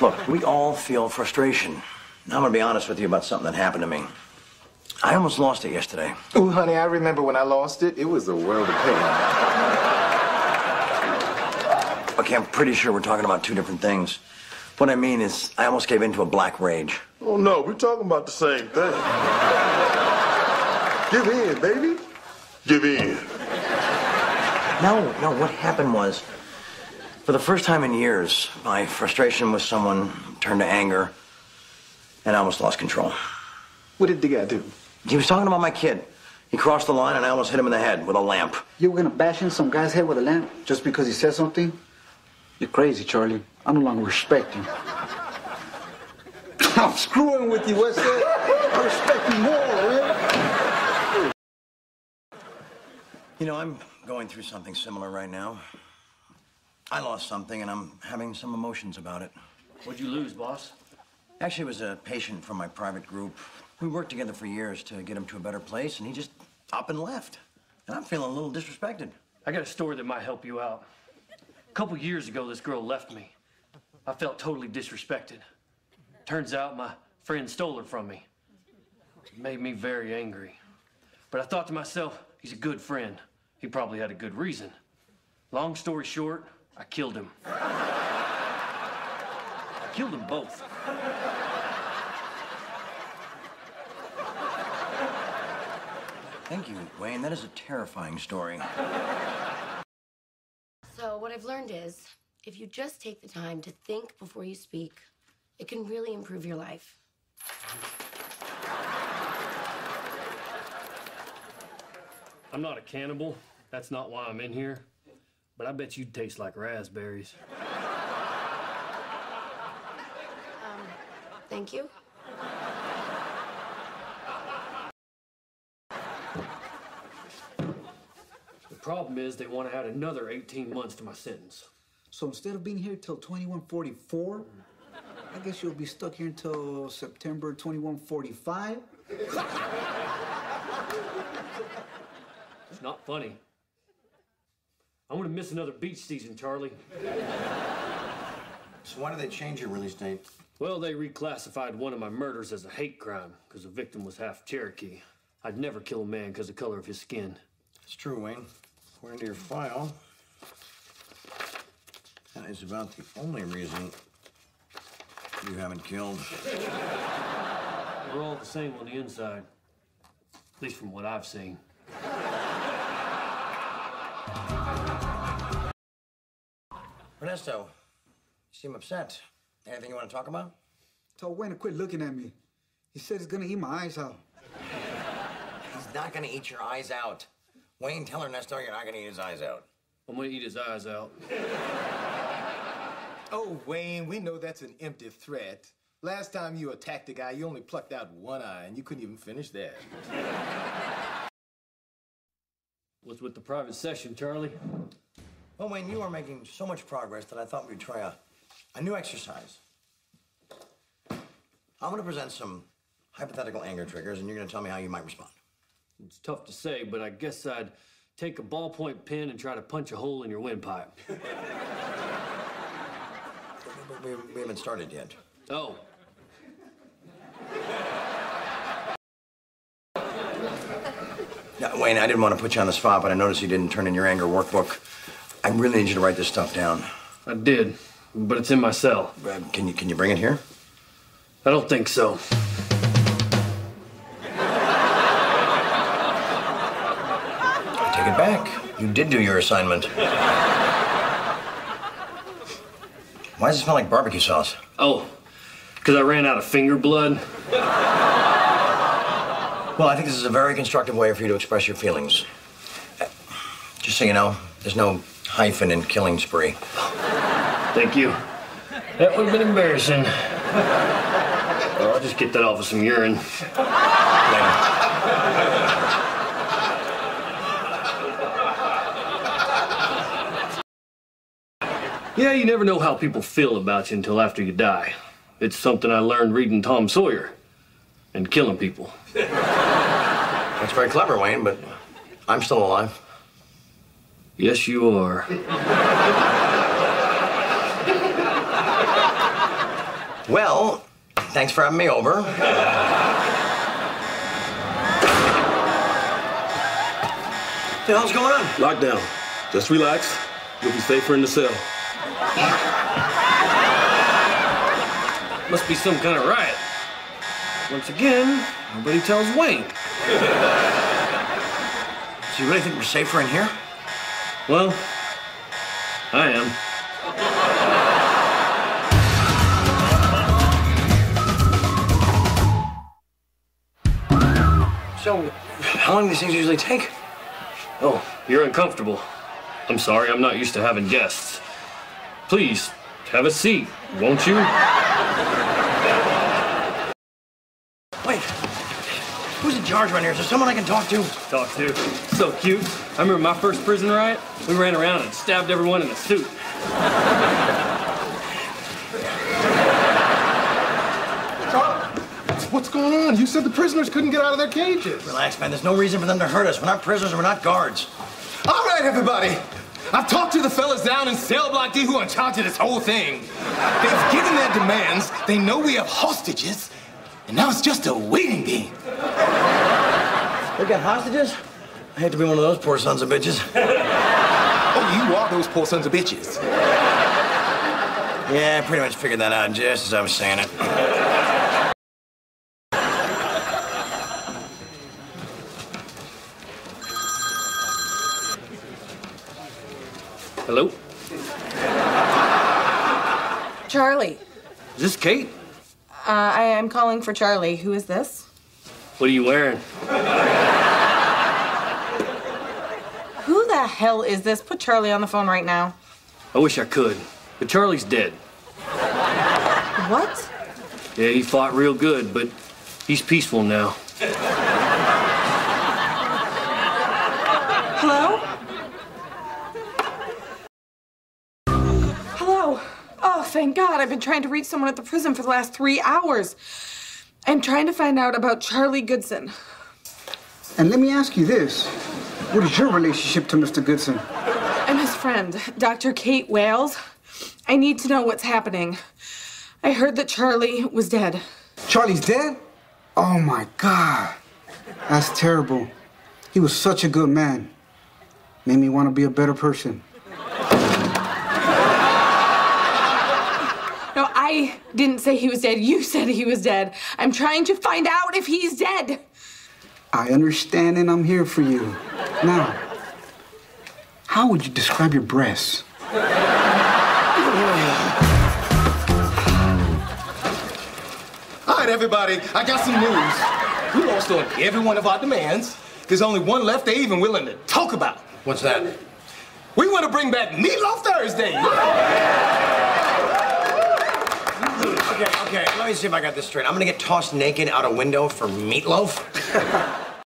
Look, we all feel frustration. Now, I'm gonna be honest with you about something that happened to me. I almost lost it yesterday. Ooh, honey, I remember when I lost it. It was a world of pain. Okay, I'm pretty sure we're talking about two different things. What I mean is, I almost gave in to a black rage. Oh no, we're talking about the same thing. Give in, baby. Give in. No, no, what happened was, for the first time in years, my frustration with someone turned to anger, and I almost lost control. What did the guy do? He was talking about my kid. He crossed the line, and I almost hit him in the head with a lamp. You were gonna bash in some guy's head with a lamp just because he said something? You're crazy, Charlie. I no longer respect you. I'm screwing with you, Wesley. I respect you more, man. You know, I'm going through something similar right now. I lost something, and I'm having some emotions about it. What'd you lose, boss? Actually, it was a patient from my private group. We worked together for years to get him to a better place, and he just up and left. And I'm feeling a little disrespected. I got a story that might help you out. A couple years ago, this girl left me. I felt totally disrespected. Turns out my friend stole her from me. It made me very angry. But I thought to myself, he's a good friend. He probably had a good reason. Long story short, I killed him. I killed them both. Thank you, Wayne. That is a terrifying story. So, what I've learned is if you just take the time to think before you speak, it can really improve your life. I'm not a cannibal. That's not why I'm in here. But I bet you'd taste like raspberries. Um, thank you. The problem is they want to add another 18 months to my sentence. So instead of being here till 2144, I guess you'll be stuck here until September 2145. It's not funny. I'm gonna miss another beach season, Charlie. So why did they change your release date? Well, they reclassified one of my murders as a hate crime because the victim was half Cherokee. I'd never kill a man because of the color of his skin. It's true, Wayne. According to your file, that is about the only reason you haven't killed. We're all the same on the inside. At least from what I've seen. Ernesto, you seem upset. Anything you want to talk about? Tell Wayne to quit looking at me. He said he's gonna eat my eyes out. He's not going to eat your eyes out. Wayne, tell Ernesto you're not going to eat his eyes out. I'm gonna eat his eyes out. Oh, Wayne, we know that's an empty threat. Last time you attacked a guy, you only plucked out one eye, and you couldn't even finish that. What's with the private session, Charlie? Well, Wayne, you are making so much progress that I thought we'd try a, a new exercise. I'm going to present some hypothetical anger triggers, and you're going to tell me how you might respond. It's tough to say, but I guess I'd take a ballpoint pen and try to punch a hole in your windpipe. We, we haven't started yet. Oh, Yeah, Wayne, I didn't want to put you on the spot, but I noticed you didn't turn in your anger workbook. I really need you to write this stuff down. I did, but it's in my cell. Uh, can you can you bring it here? I don't think so. Take it back. You did do your assignment. Why does it smell like barbecue sauce? Oh, because I ran out of finger blood. Well, I think this is a very constructive way for you to express your feelings. Uh, Just so you know, there's no hyphen in killing spree. Thank you. That would have been embarrassing. Well, I'll just get that off with some urine. Later. Yeah, you never know how people feel about you until after you die. It's something I learned reading Tom Sawyer and killing people. That's very clever, Wayne, but I'm still alive. Yes, you are. Well, thanks for having me over. What the hell's going on? Lockdown. Just relax. You'll be safer in the cell. Must be some kind of riot. Once again, nobody tells Wayne. So you really think we're safer in here? Well, I am. So, how long do these things usually take? Oh, you're uncomfortable. I'm sorry, I'm not used to having guests. Please, have a seat, won't you? Charge around here? Is there someone I can talk to? Talk to. So cute. I remember my first prison riot. We ran around and stabbed everyone in a suit. What's going on? You said the prisoners couldn't get out of their cages. Relax, man. There's no reason for them to hurt us. We're not prisoners and we're not guards. All right, everybody. I've talked to the fellas down in cell block D who are in charge of this whole thing. They've given their demands. They know we have hostages. And now it's just a waiting game. They got hostages? I hate to be one of those poor sons of bitches. Oh, you are those poor sons of bitches. Yeah, I pretty much figured that out just as I was saying it. Hello? Charlie. Is this Kate? Uh, I am calling for Charlie. Who is this? What are you wearing? Who the hell is this? Put Charlie on the phone right now. I wish I could, but Charlie's dead. What? Yeah, he fought real good, but he's peaceful now. Hello? Hello? Oh, thank God. I've been trying to reach someone at the prison for the last three hours. I'm trying to find out about Charlie Goodson. And let me ask you this. What is your relationship to Mr. Goodson? I'm his friend, Dr. Kate Wales. I need to know what's happening. I heard that Charlie was dead. Charlie's dead? Oh my God. That's terrible. He was such a good man. Made me want to be a better person. No, I didn't say he was dead. You said he was dead. I'm trying to find out if he's dead. I understand and I'm here for you. Now, how would you describe your breasts? All right, everybody, I got some news. We lost on every one of our demands. There's only one left they even willing to talk about. What's that? We want to bring back Meatloaf Thursday. Okay, okay, let me see if I got this straight. I'm gonna get tossed naked out a window for meatloaf?